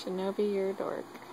Shinobi, you're a dork.